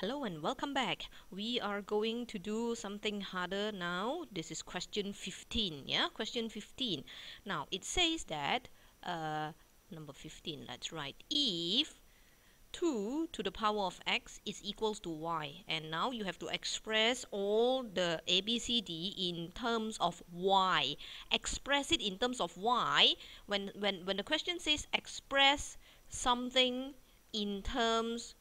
Hello and welcome back. We are going to do something harder now. This is question 15. Yeah, question 15. Now it says that uh, number 15. Let's write if 2 to the power of x is equals to y and now you have to express all the abcd in terms of y express it in terms of y when when when the question says express something in terms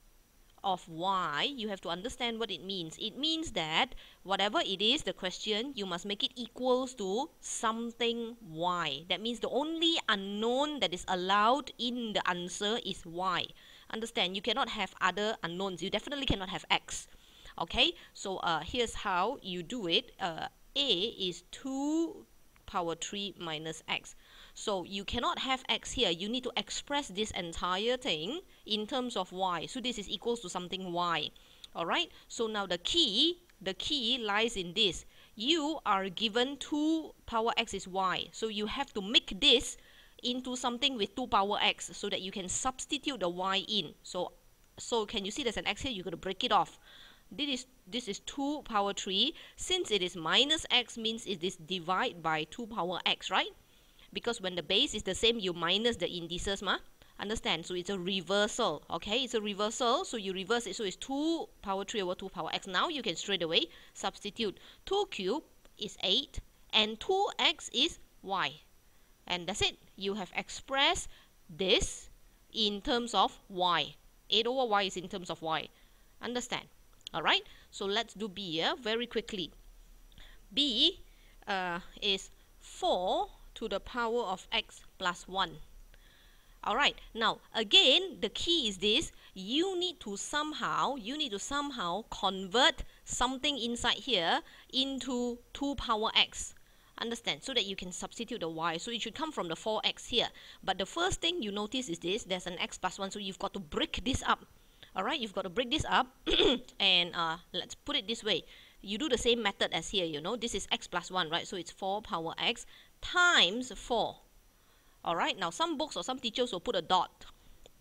of y, you have to understand what it means. It means that whatever it is, the question, you must make it equals to something y. That means the only unknown that is allowed in the answer is y. Understand? You cannot have other unknowns. You definitely cannot have x. Okay, so uh, here's how you do it. Uh, a is 2 power 3 minus x. So you cannot have x here. You need to express this entire thing in terms of y. So this is equals to something y. Alright, so now the key, the key lies in this. You are given 2 power x is y. So you have to make this into something with 2 power x so that you can substitute the y in. So, so can you see there's an x here? You're going to break it off. This is, this is 2 power 3. Since it is minus x means it is divided by 2 power x, right? because when the base is the same you minus the indices ma understand? So it's a reversal okay? It's a reversal so you reverse it. So it's 2 power 3 over 2 power x. Now you can straight away substitute. 2 cube is 8 and 2x is y. And that's it. You have expressed this in terms of y. 8 over y is in terms of y. Understand all right so let's do b yeah, very quickly b uh, is 4 to the power of x plus 1. Alright, now again, the key is this, you need to somehow, you need to somehow convert something inside here into 2 power x. Understand? So that you can substitute the y. So it should come from the 4x here. But the first thing you notice is this, there's an x plus 1, so you've got to break this up. Alright, you've got to break this up and uh, let's put it this way. You do the same method as here, you know, this is x plus 1, right? So it's 4 power x times 4. Alright, now some books or some teachers will put a dot.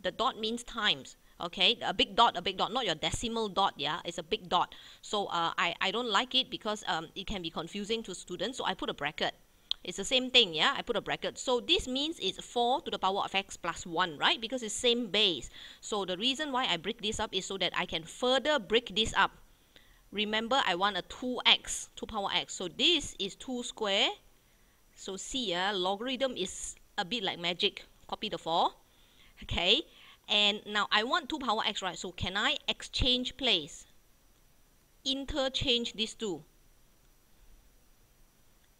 The dot means times. Okay, a big dot, a big dot, not your decimal dot, yeah, it's a big dot. So uh, I, I don't like it because um, it can be confusing to students, so I put a bracket. It's the same thing, yeah, I put a bracket. So this means it's 4 to the power of x plus 1, right, because it's same base. So the reason why I break this up is so that I can further break this up. Remember, I want a 2x, 2 power x. So this is 2 square so see, uh, logarithm is a bit like magic. Copy the 4. Okay. And now I want 2 power x, right? So can I exchange place? Interchange these two.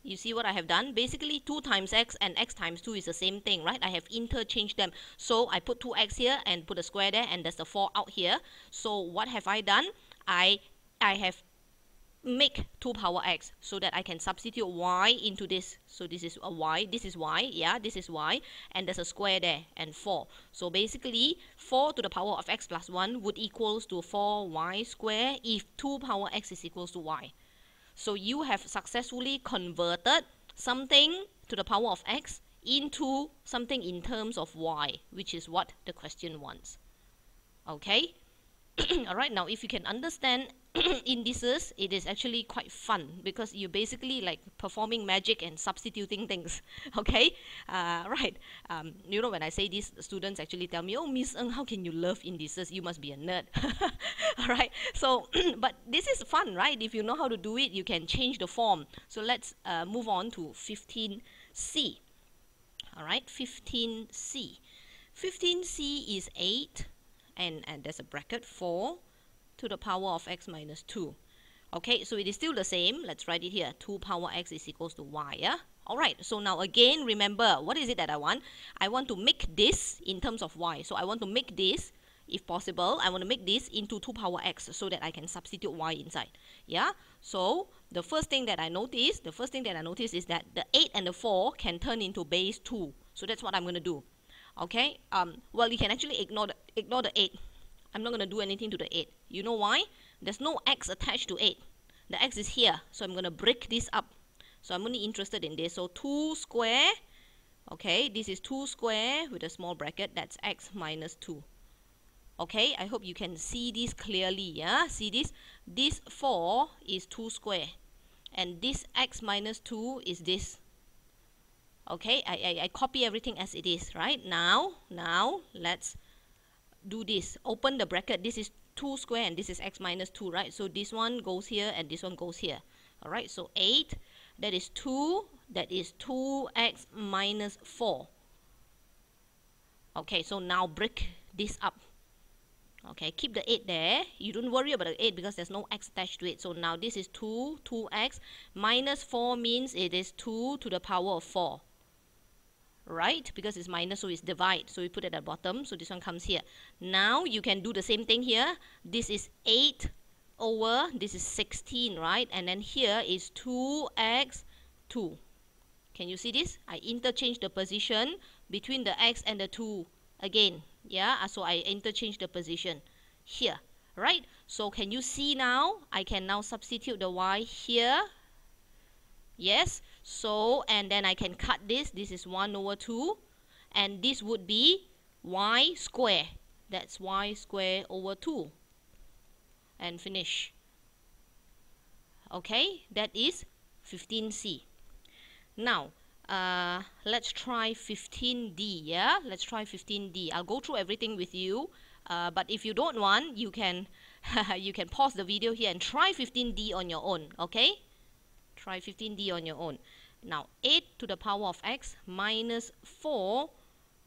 You see what I have done? Basically 2 times x and x times 2 is the same thing, right? I have interchanged them. So I put 2x here and put a square there and there's the 4 out here. So what have I done? I I have make 2 power x so that I can substitute y into this. So this is a y, this is y, yeah, this is y, and there's a square there, and 4. So basically, 4 to the power of x plus 1 would equals to 4y square if 2 power x is equals to y. So you have successfully converted something to the power of x into something in terms of y, which is what the question wants. Okay? Alright, now if you can understand indices, it is actually quite fun because you're basically like performing magic and substituting things. Okay, uh, right. Um, you know, when I say this, students actually tell me, "Oh, Miss Ng, how can you love indices? You must be a nerd." All right. So, but this is fun, right? If you know how to do it, you can change the form. So let's uh, move on to 15C. All right, 15C. 15C is 8, and, and there's a bracket 4 to the power of x minus 2. Okay, so it is still the same. Let's write it here. 2 power x is equals to y. Yeah? Alright, so now again, remember, what is it that I want? I want to make this in terms of y. So I want to make this, if possible, I want to make this into 2 power x so that I can substitute y inside. Yeah, so the first thing that I notice, the first thing that I notice is that the 8 and the 4 can turn into base 2. So that's what I'm going to do. Okay, um, well, you can actually ignore the, ignore the 8 I'm not going to do anything to the 8. You know why? There's no x attached to 8. The x is here, so I'm going to break this up. So I'm only interested in this. So 2 square, okay, this is 2 square with a small bracket, that's x minus 2. okay I hope you can see this clearly yeah see this this 4 is 2 square and this x minus 2 is this okay I, I, I copy everything as it is right now now let's do this. Open the bracket. This is 2 square and this is x minus 2 right? So this one goes here and this one goes here. All right so 8 that is 2 that is 2x minus 4 okay so now break this up. Okay keep the 8 there. You don't worry about the 8 because there's no x attached to it. So now this is 2 2x minus 4 means it is 2 to the power of 4 right? Because it's minus so it's divide. So we put it at the bottom. So this one comes here. Now you can do the same thing here. This is 8 over this is 16 right? And then here is 2x 2 can you see this? I interchange the position between the x and the 2 again. Yeah uh, so I interchange the position here right? So can you see now? I can now substitute the y here. Yes so and then I can cut this. This is 1 over 2 and this would be y square. That's y square over 2 and finish. Okay that is 15c now uh, let's try 15D yeah? Let's try 15D I'll go through everything with you uh, but if you don't want you can you can pause the video here and try 15D on your own okay try 15D on your own now 8 to the power of x minus 4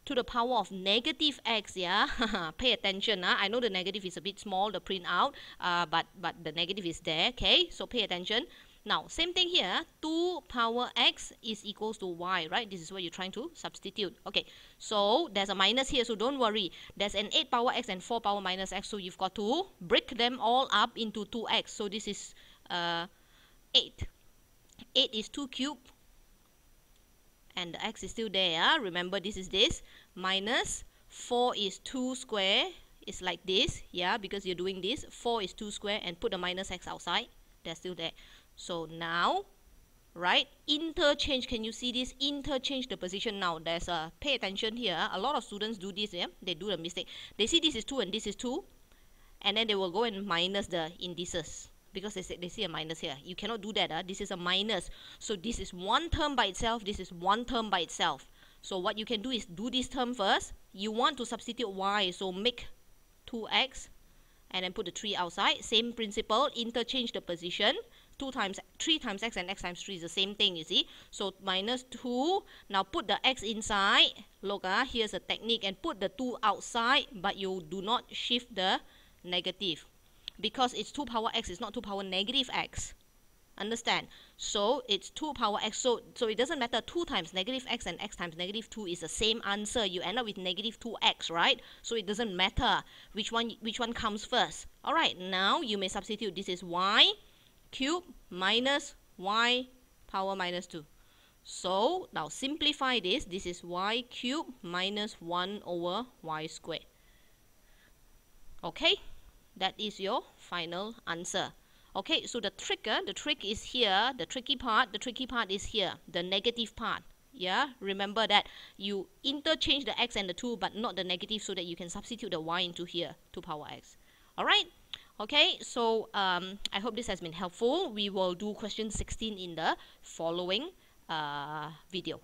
to the power of negative x yeah pay attention huh? I know the negative is a bit small the print out uh, but but the negative is there okay so pay attention now, same thing here, 2 power x is equals to y, right? This is what you're trying to substitute. Okay, so there's a minus here, so don't worry. There's an 8 power x and 4 power minus x, so you've got to break them all up into 2x. So this is uh, 8. 8 is 2 cube, and the x is still there. Ah. Remember, this is this. Minus 4 is 2 square. It's like this, yeah, because you're doing this. 4 is 2 square, and put the minus x outside. They're still there. So now, right, interchange, can you see this? Interchange the position now. There's a, pay attention here. Ah. A lot of students do this, yeah? They do the mistake. They see this is 2 and this is 2. And then they will go and minus the indices because they, say, they see a minus here. You cannot do that. Uh. This is a minus. So this is one term by itself. This is one term by itself. So what you can do is do this term first. You want to substitute y. So make 2x and then put the 3 outside. Same principle. Interchange the position. 2 times 3 times x and x times 3 is the same thing you see so minus 2 now put the x inside look ah here's a technique and put the 2 outside but you do not shift the negative because it's 2 power x it's not 2 power negative x. Understand? So it's 2 power x. So so it doesn't matter 2 times negative x and x times negative 2 is the same answer. You end up with negative 2x right? So it doesn't matter which one which one comes first. All right now you may substitute. This is y cube minus y power minus 2. So now simplify this. This is y cube minus 1 over y squared. Okay, that is your final answer. Okay, so the trick, uh, the trick is here. The tricky part, the tricky part is here. The negative part. Yeah, remember that you interchange the x and the 2 but not the negative so that you can substitute the y into here, 2 power x. Alright, Okay, so um, I hope this has been helpful. We will do question 16 in the following uh, video.